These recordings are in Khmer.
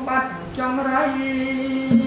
ប់បំបត្តិចង្រៃ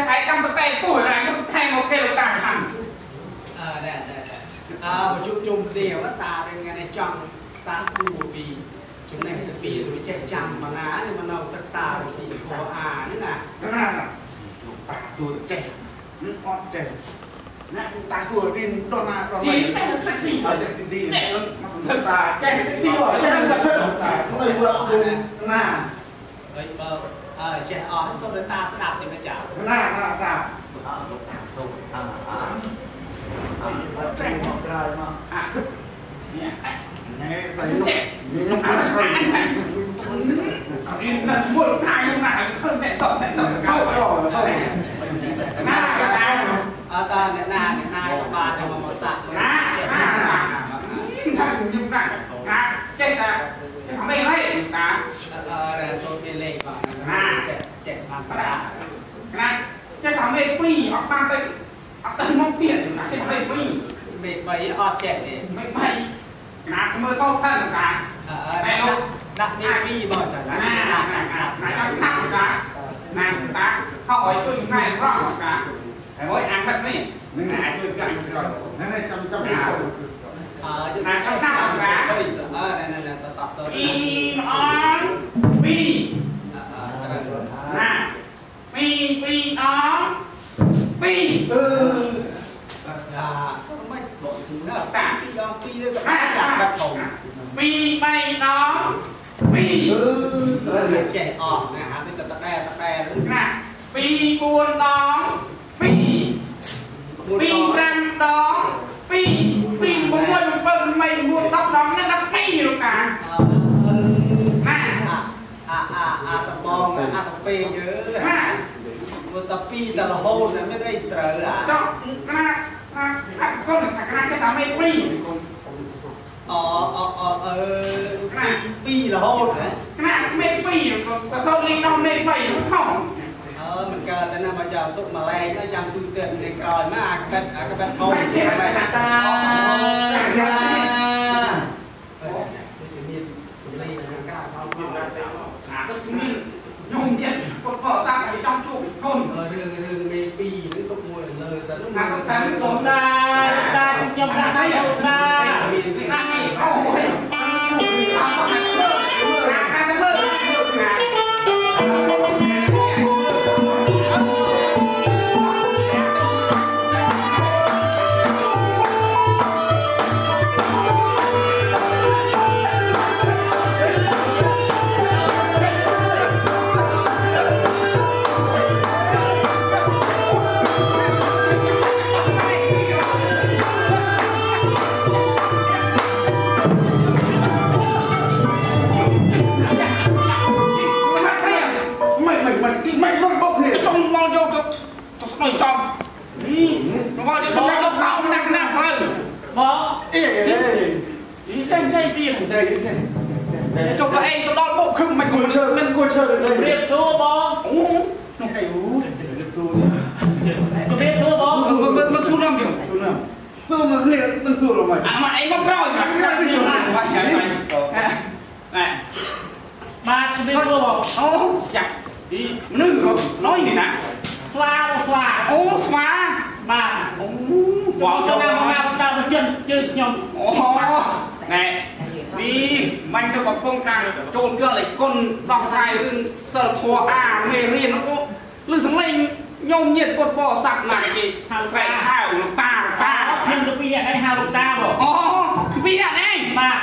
ចេះឯងកម្មតែពុះណាខ្ញុំថែមកគេលោកតាខាងអឺដែរដែរអើមកជួបជុំគ្នាតានឹងថ្ងៃនេះចង់សាសសួរពីចំណេះទៅពីរួចចេះចាំមកណានេះមកនៅសិក្សាពីខអានេះណាណាលោកតាទួចេះអត់ចេះណាលោកតាទួរៀនដល់ណាដល់មកចេះទឹកទីអត់ចេះទឹកទីលោកតាចេះទឹកទីអត់ចេះទឹកទីលោកតាមិនមើលអត់ណាហើយបើ ចេះអស់សូមតាស្ដាប់ទេចាណាណាតាសូមអរលោកតាទូអើអើអើបើចេះមកក្រោយមកអានេះណែបើចេះខ្ញុំអត់ខំខ្ញុំណាស់ឈ្មោះលោកតាខ្ញុំណាស់ធ្វើតែតតែតកោអត់ណាតាអត់តាអ្នកណាអ្នកណាបាទតែមកសាក់ណាណាថាខ្ញុំណាស់ណាចេះតាអមេឡៃតាអរសូមពីលេខបាទណា បានប្រាក់ណាចេះតាមមេ2អត់បានទៅអត់ទៅមកទៀតណាចេះមេ2មេ3អត់ចេះទេមេ3ណាធ្វើសោកថាលោកតាតែលោកដាក់នេះ2បងចាំណាណាណាណាណាណាណាណាតាហៅឲ្យជួយណែរកលោកតាហើយមួយអាទឹកនេះនឹងអាចជួយកាច់ក្រោយហ្នឹងហើយចាំចាំអឺចាំចាំសាប់លោកតាអឺណែណែតតសោអ៊ីមអន2 ណាពីពីអងពីអឺបាក់ឡាមិនបកជូនណាតាពីដងពីទៅបាក់ឡាបាត់ធំពីបីដងពីអឺទៅចេះអស់ណាហាវាទៅតដែរតដែរណាពី4ដងពីពី5ដងពីពី6 7 8 9 10ដងនឹង12 ពេកយើមើលតែពីតែរហូតតែមានអីត្រូវអាចោះខ្នាខ្នាអត់គុំតែខ្នាគេថាមេពីអអអអឺខ្នាពីរហូតណាខ្នាមេពីតែសូមលេងដល់មេពីផងអឺមិនកើតទេណាមកចាំទុកម្លែងចាំទូទឹកនៅក្រោយមកអាកិតអាកិតហូតតែតាតា កុំរឿងរឿងមេ2ឬទុកមួយលើសិនណាកុំតាមដុំដែរ បាទអូបវ៉ាងវទៅទៅណាណាមកមកតាមចិនជើងខ្ញុំអូណែនេះមិនទៅកំពុងតាចូលគ្រឿងលេខគុណដោះស្រាយរឿងសិលធម៌អាមេរៀនអូឬសំឡេងញោមញាតពុទ្ធបរិស័ទណាគេស្រែកហៅលោកតាលោកតាតាខ្ញុំទៅពីឯងហៅលោកតាបងអូពីអានេះបាទ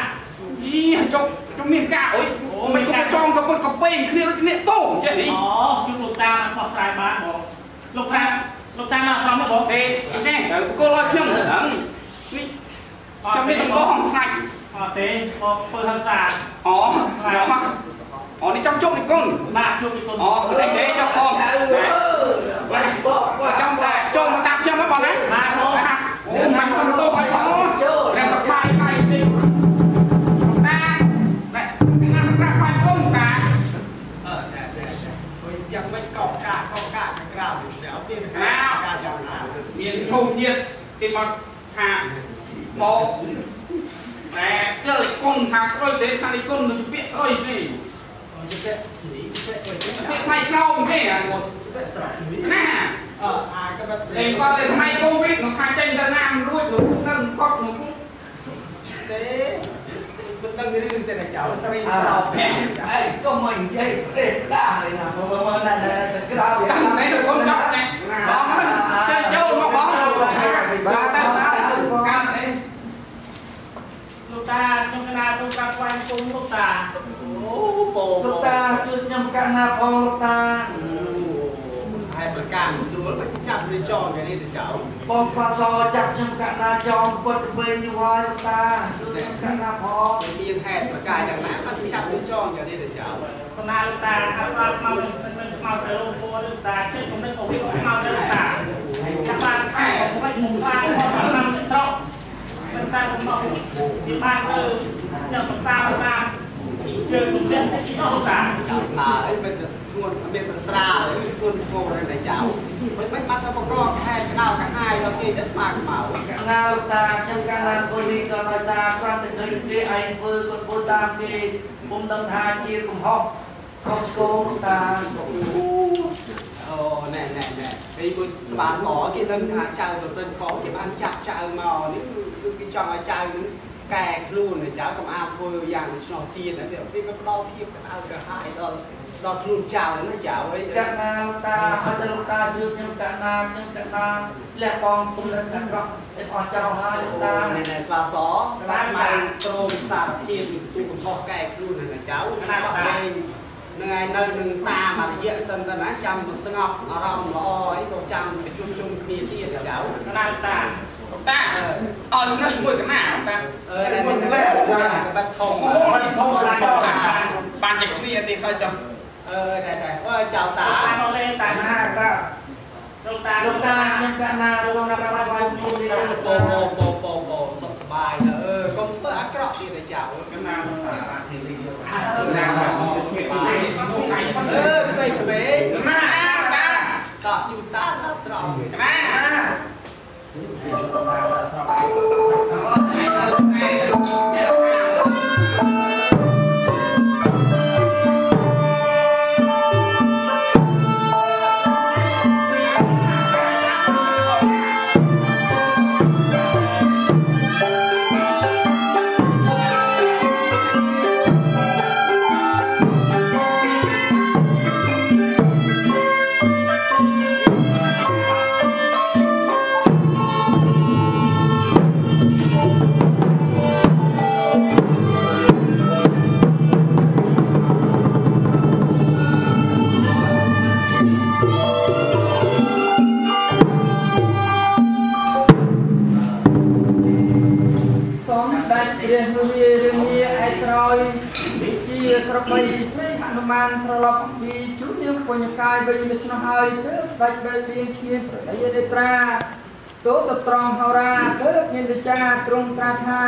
អីចុកចុកមានការអុយមិនក៏ចង់ក៏ពុតក៏ពេងគ្នាដូចគ្នាតោចេះនេះអូជួបលោកតាមកបោះស្រាយបានបងលោកតា លោកតាមកក្រុមបងទេនេះទៅគល់ឲ្យខ្ញុំហ្នឹងនេះចាំមានដំបងស្នាច់អត់ទេបងពើហឹងសាអូអូនេះចាំជុំនេះកូនបាទជួបពីគុណអូអីទេចាំបងចាំតែចូលមកតាមខ្ញុំហ៎បងណាអូមិនសំទោសឲ្យបងតែសប្បាយកាយទីតាតែពីណាប្រាក់ខ្វាញ់គុំតាអឺតែតែយ៉ាងមិនកោកាកោកាក្រៅទៅអត់មានការយ៉ាងណា khâu thiệt cái mặt hạ bộ nè tức là con hạ rồi thế thằng này con được biết thôi gì biết mai sau thế à một nè. Để con để mai covid nó khai tranh ra nam ruột nó cũng nâng cọc nó cũng thế đang đi đường tiền cháu tao đi sao? Ấy à. có mình dây để ra này nè mà mà nè cái đó này là con cọc này. Đó តែកាំអីលោកតាខ្ញុំកណាទៅប្រាប់ស្វែងគុំលោកតាអូពោលោកតាជួយខ្ញុំកាលណាផងលោកតាហើយប្រកាសស្រួលមកចាប់លេចងយ៉ាងនេះទៅចៅបងស្វាសចាប់ខ្ញុំកាលណាចងពុតទៅវិញយូរហើយលោកតាជួយខ្ញុំកាលណាផងមានហេតុប្រកាសយ៉ាងណាមកចាប់លេចងយ៉ាងនេះទៅចៅកណាលោកតាហើយស្វាមកមិនមិនមកទៅលោកពោលោកតាចេញខ្ញុំមិនទៅមកទៅលោកតាចាំ បានខែមិនមិនបានឆ្នាំត្រកមិនតែមកពីបានទៅខ្ញុំប្រសាថាយើងមិនដឹងថាអស់តាណាអីមិនធ្ងន់មានប្រស្រាអីធ្ងន់ធ្ងរតែចៅមិនមិនបាត់ទៅប្រកបខែក្តៅក្ហាយដល់គេតែស្មារខ្មៅងើបតាខ្ញុំកាលណាពលនេះក៏ដោយសារគ្រាន់តែឃើញគេឯងធ្វើក៏ធ្វើតាមគេពុំដឹងថាជាកំហុសខុសឆ្គងតាគូ អូណែណែណែពេលមួយស្បាសគេដឹងថាចៅទៅទិញផងគេបានចាប់ចៅមកនេះគឺគេចង់ឲ្យចៅនឹងកែខ្លួនចៅកុំអាធ្វើយ៉ាងឆ្លោះទៀតណាវាវាផ្ដល់ភាពក្តៅក្រហាយដល់ដល់ខ្លួនចៅណាចៅអីកាលណាលោកតាឲ្យតែលោកតាជួយខ្ញុំកាលណាខ្ញុំកាលណាលះបងគុំលិនកាត់ក្រក់តែអស់ចោលហើយលោកតាណែណែស្បាសស្បាមកព្រមសារភាពទូកំហុសកែខ្លួនណាចៅណាបោះលេង នឹងឯនៅនឹងតាមរយៈសិនទៅណាចាំស្ងប់អារម្មណ៍ល្អអីក៏ចាំប្រជុំជុំគ្នាទៀតចៅកណាតាតាឲ្យនៅជាមួយកណាតាអឺតែមិនលែបាត់ធំបាត់ធំបាត់ធំបានតែគ្នាទេហើយចុះអឺតែតែអើចៅតាតាមកលេងតាណាតាលោកតាលោកតាខ្ញុំកាលណាសូមរាប់រាប់បាយគុំនេះលោកពោតាពោពោពោពោសុខសប្បាយទៅអឺកុំធ្វើអាក្រក់ទៀតចៅកណាតាណា អឺក្មេងក្មេងណាតាតោះជូនតាដល់ស្រង់ក បដាច់បែបជាឈ្មោះប្រដីទេត្រាទោទៅត្រង់ហោរាទើបមានវិចារទ្រង់ត្រាថា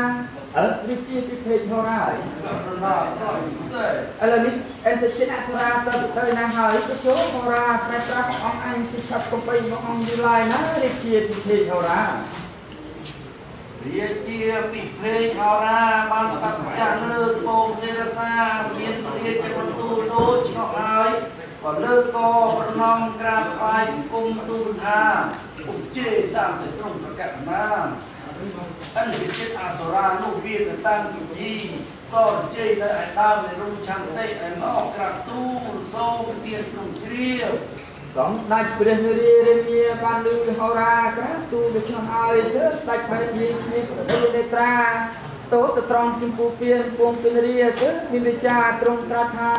អើវិជាពិភេកហោរាហើយឥឡូវនេះអន្តជាអសុរាទៅទៅណាហើយទៅចូលហោរាប្រែប្រាប់អង្គអញពីឆាប់កំបីមកអង្គយូឡាយណារាជាពិភេកហោរារាជាពិភេកហោរាបានស្ដាប់ចាស់លើកពងសេរសាមានរាជបន្ទូលដូចឆ្នោហើយ ក៏លើកកប្រណំក្រាបថ្វាយគុំទូលថាឧបជេតាមទៅក្នុងប្រកាសណាអនិច្ចចិត្តអសរានោះវាទៅតាំងពិធីសរជ័យនៅឯដើមនៃរុំឆន្ទិឯណោក្រាបទូលសូមទានក្នុងជ្រាវសំដេចព្រះនរារាមាបានលើហោរាក្រាបទូលដូច្នោះហើយទើបស្ដេចបែបមានគ្នាប្រដេនេត្រាតោទៅត្រង់ចំពោះពៀនពងពិនរាទើបមានវិចារត្រង់ត្រាស់ថា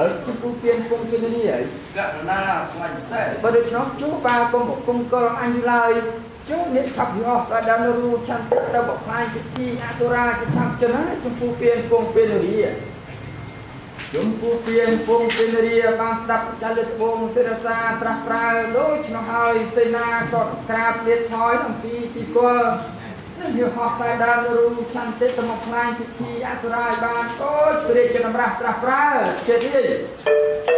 អើចំពោះពៀនពងពិនរាករណាខ្លាញ់សេះបើដូច្នោះជួបាគុំគុំកលអញឡើយជួនេះឆាប់អស់ក៏ដល់រូឆន្ទិទៅបខ្លាញ់ពិធីអតុរាជាឆាប់ចណាចំពោះពៀនពងពិនរាចំពោះពៀនពងពេនរាបានស្ដាប់ចលិតបងសិរសាត្រាស់ប្រើដូច្នោះហើយសេនាក៏ក្រាបលាតថយអំពីពីគល់ នេះវាហោះតែដើររូឆន្ទិទៅមកខ្លាញ់ពិធីអសុរាយបានអូយព្រះរាជតម្រាស់ត្រាស់ប្រើចិត្តនេះ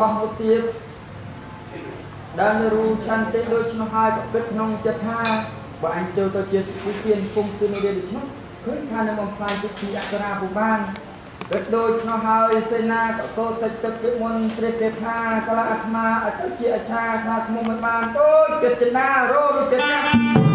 អស់ទៅទៀតដែលនៅរួមឆន្ទៈដូច្នោះហើយក៏គិតក្នុងចិត្តថាបើអញចូលទៅជាគូទានគុំគឺនៅរៀនដូច្នោះឃើញថានឹងបំផ្លាញទុកពីអក្សរាពុបានគិតដូច្នោះហើយសេនាក៏កោតទឹកទឹកពីមុនព្រះទេថាកលាអាត្មាអត់ទៅជាអច្ឆាថាខ្ញុំមិនបានទៅចិត្តណារោចិត្តណា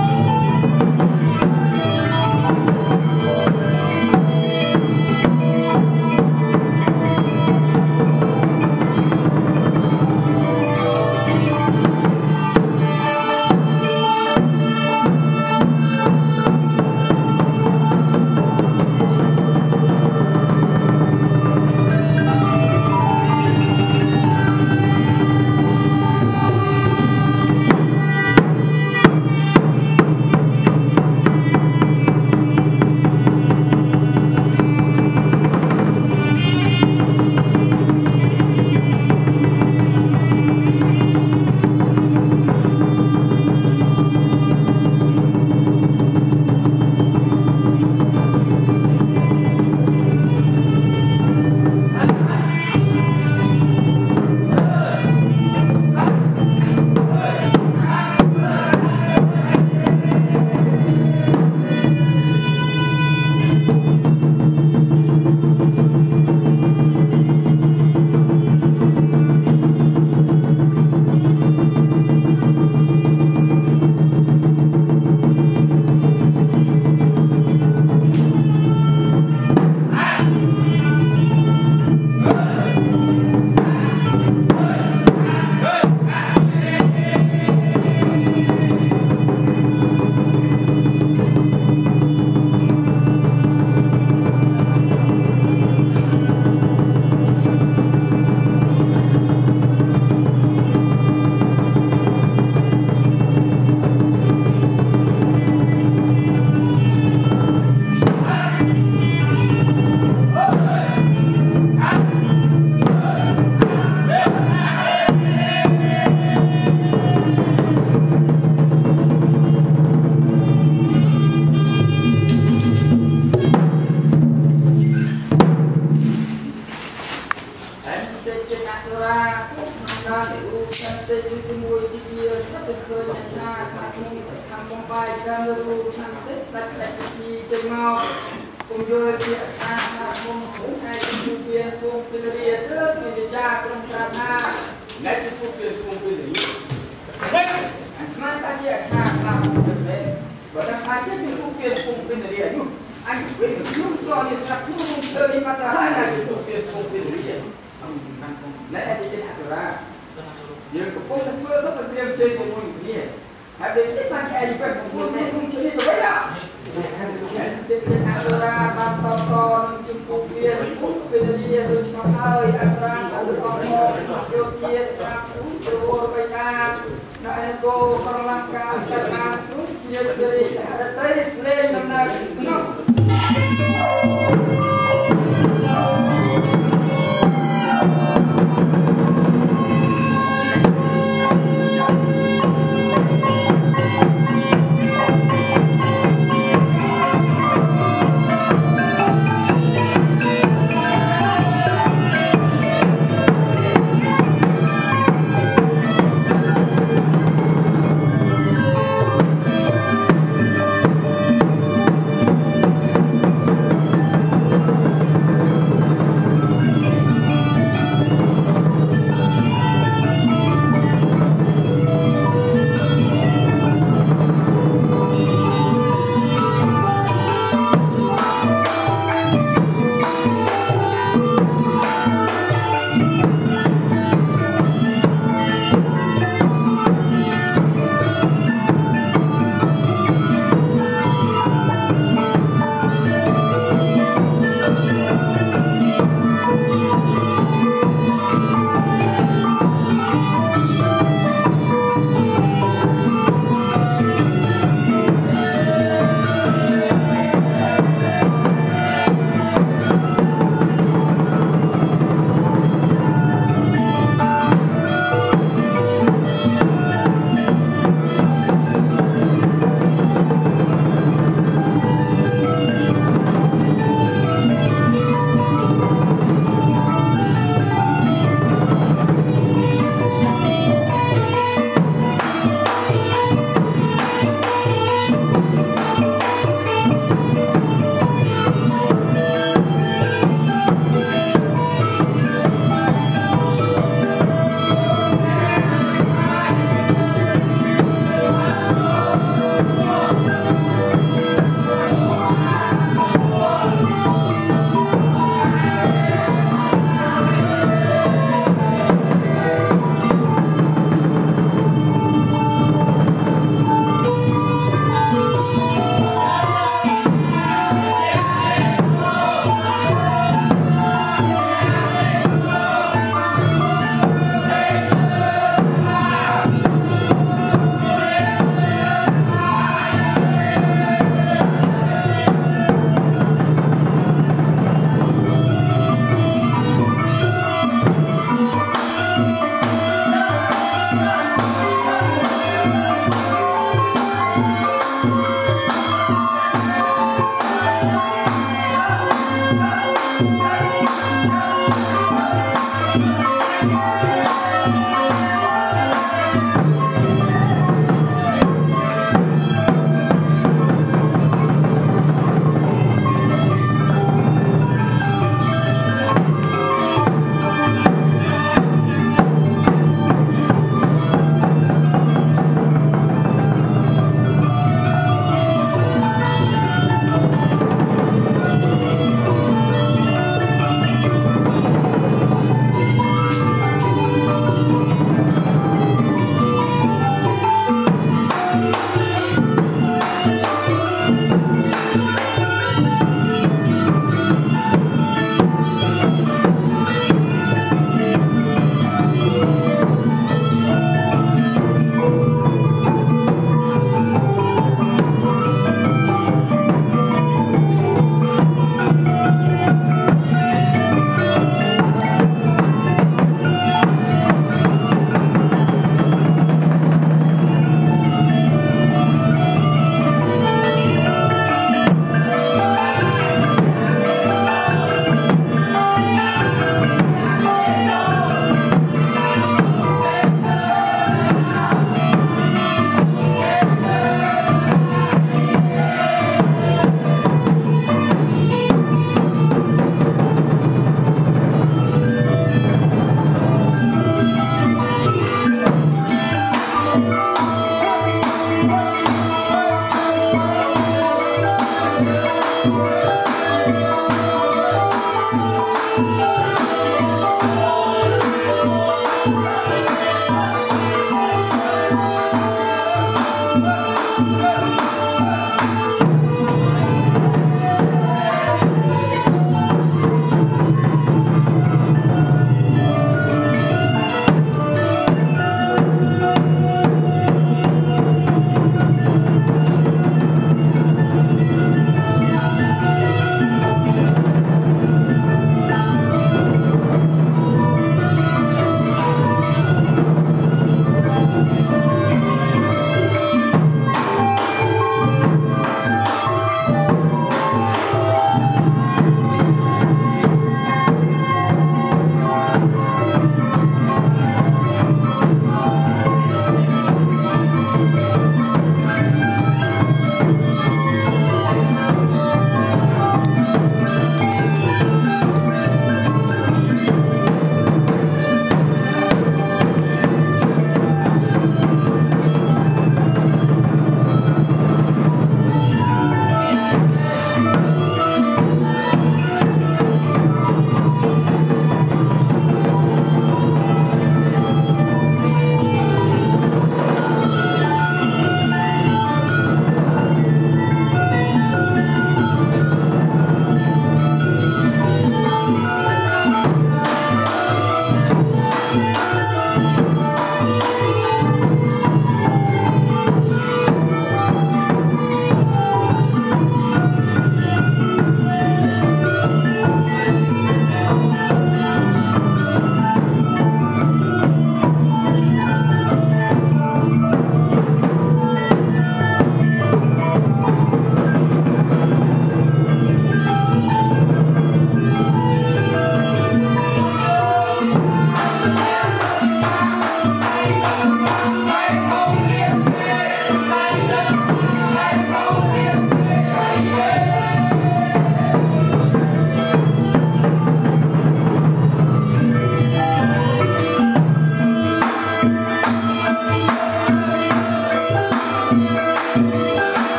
biar biar ada tarik lain mana